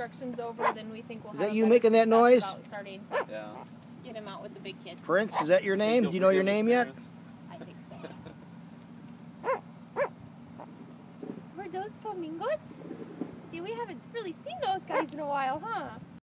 construction's over, then we think we'll Is that you making that noise? About starting to Yeah. get him out with the big kids. Prince, is that your name? Do you know your name yet? I think so. Were those flamingos? See, we haven't really seen those guys in a while, huh?